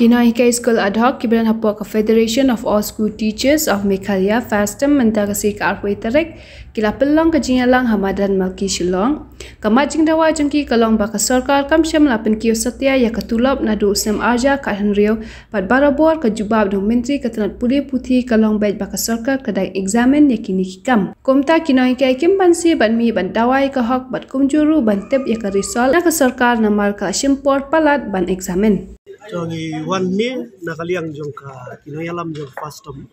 Kinoy High School Ad Hoc Kibaran Hapok Federation of All School Teachers of Meghalaya Fastem mentagasi ke arwai terek kila pelong ke jingalang Hamadan Malki Shillong. Kamat jing dawa jengki kalong baka sarkar kam syam lapen kiyo satya ya ketulap nadu usam arja kat henrio pat barabor ke jubab do menteri ketenat puli putih kalong baik baka sarkar kedai examen ya kini hikam kumta Kinoy High Kim bansi ban mi ban dawai ke hok bat kumjuru ban tip ya ke risol na ke sarkar namar ke shimpor palat ban examen Jangi wan ni nakaliang jong ka kinayalam jong fastom.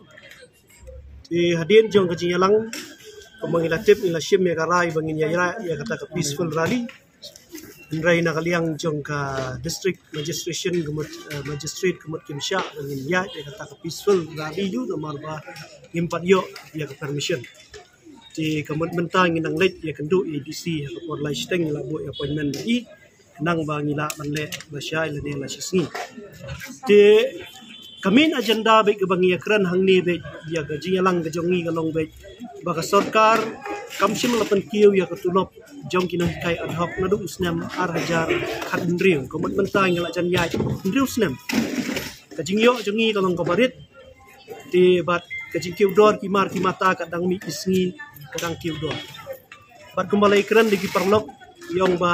Ti hadin jong ka jinyalang kemengilatip ila shim ya karai bangin yaya ya kata ka peaceful rally. Nrai nakaliang jong ka district magistration uh, magistrate gemut kimsha bangin ya ya kata ka peaceful rally ju nomor ba impat yo ka permission. Ti kemut mentang inang let ya kendu ADC ya ka por lai steng la bo appointment i nang ba ngila manle ba sya ila ne la sisni te kamin agenda be ke bangi akran hang ni be ya ga jinga lang ga jongi ga long be. Ba ka sarkar kam sim la pen kiu ya ka tulop jong kina kai ad hoc na du usnam ar hajar khat ndriu. Ko mat menta ngala jan yai ndriu usnam ka jing yo jongi ga long ka barit. Te bat ka jing kiu dor ki mar ki mata ka dang mi isngi ka dang kiu dor. Bat kembali kran di perlok yong ba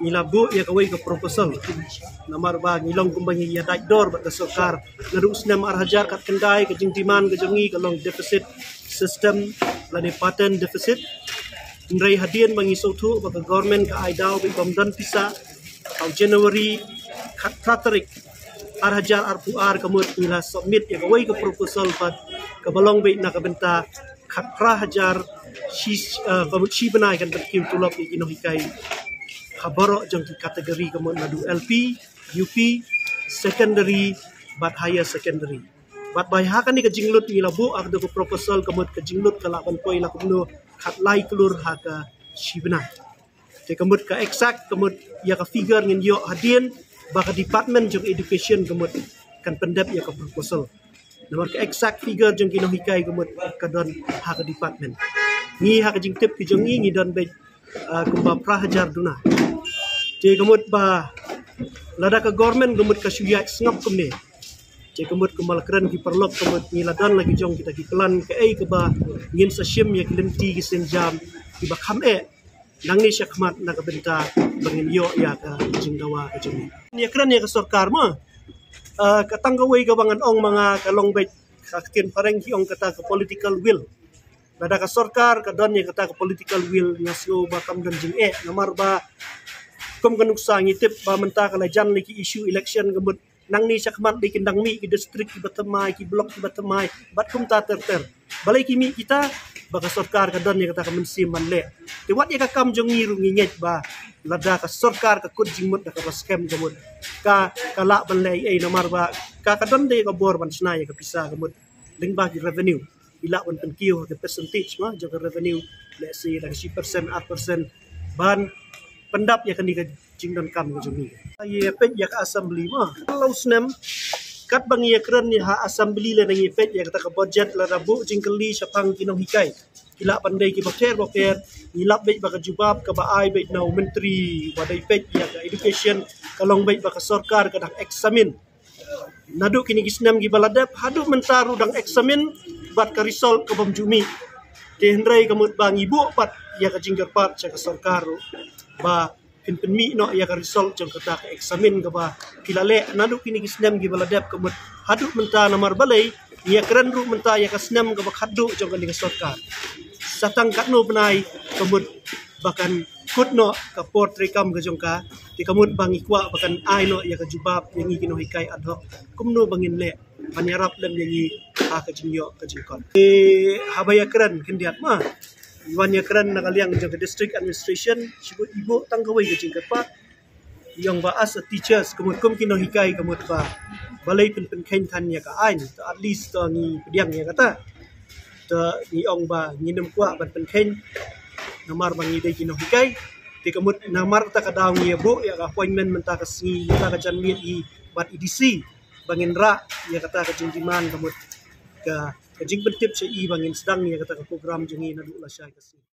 nilabu ya kawai ke proposal namar ba ngilong kumbangi ya dai dor ba kasokar narus nam arhajar kat kendai ke jingtiman ke jongi ke long deficit system. Lani pattern deficit. Ndrai hadien mangi sotu ba government ka aidau bi bomdan pisa. Au january khat tratarik arhajar arpu ar kamut nila submit ya kawai ke proposal pat ke balong bi nak benta khat hajar shi uh, shi benai kan berkim tulop inohikai khabaro jong ki kategori kamu nadu LP, UP, secondary, but higher secondary. But by hakan ni ka jinglut ni labu ak do proposal kamu ka jinglut ka laban poi la kuno khat lai kelur ha ka shibna. Te kamu ka exact kamu ya ka figure ngin yo hadien ba ka department jong education kamu kan pendap ya ka proposal. Nomor ka exact figure jong kino hikai kamu ka don ha ka department. Ni ha jingtip ki jong ni don be uh, kumba prahajar duna. Jadi kemud ba lada ke government kemud ke syuya sengap kum ni. Jadi kemud kemal keren ki perlok kemud ladan lagi jong kita ki pelan ke ai ke ba ngin sa shim ya kilenti ki senjam ki ba kham e nang ni syakmat na ke benta bangin yo ya ka jing dawa ke jong ni. Ni keren ya ke sarkar ma. Katang gawai ke bangan ong mga kalong bet kakin pareng ki ong kata ke political will. Lada ke sarkar ke ya kata ke political will ngasio bakam dan jing e namar ba kum kanuk sang itip ba menta kala jan liki isu election gembut nang ni sakmat di kendang mi ki distrik ki batamai ki blok ki batamai bat kum ta ter ter. Balai ki mi kita baka sarkar ka don ni kata ka mensim man le. Ti wat ka kam jong ngiru nginget ba lada ka sarkar ka kud jingmut ka scam gembut ka kala ban le ai ba ka ka don de ka bor ban sna ya ka pisa gembut ling ba ki revenue. Ila ban pen kiyo the percentage ma jong revenue. Let's say like 10% 8% ban pendap ya kan di jing dan kam jung ni. Ye pet ya ka assembly ma kalau snem kat bang ye kren ni ha assembly le ngi pet ya kata ka budget la rabu jing kali sapang kinong hikai. Kila pandai ki bakter bakter nilap bet baka jubab ka ba ai bet nau menteri. Wadai pet ya ka education kalong bet baka sarkar ka dak examin nadu kini gisnam gi baladap hadu mentaru dang examin bat ka result ka bom jumi. Tendrai kamut bang ibu pat ya ka jinggar pat sa sarkar ba pin no ya ka result jong kata ka examen ka ba. Kilale nadu kini kisnem gi baladep ka mut. Hadu menta namar balai ya keren ru menta ya ka snem ka ba khadu jong ka linga sorka satang kat no benai ka mut bahkan kut no ka portrait kam ka jong ka. Ti kamut bang ikwa bahkan ai no ya ka jubab yang ngi kino hikai ad hoc. Kumno bangin le panyarap lem yang ha ka jingyo ka jingkon e habaya keren kendiat ma Iwan ya keren nak aliang jaga district administration sebut ibu tanggawai ke jingkat pa yang ba as a teachers kemut kum kino hikai kemut pa balai pun pun kain kan ya ka ain. At least to ni pediang ya kata. To ni ong ba ni nem kwa ban pun kain. Namar bang ide kino hikai. Ti kemut namar ta ka daw ni bu ya ka appointment menta ka si ta ka jan miet i bat EDC bangin ra ya kata ka jingdiman kemut ka kajing bentip sa i bangin sedang ni kata ka program jengi na dula siya kasi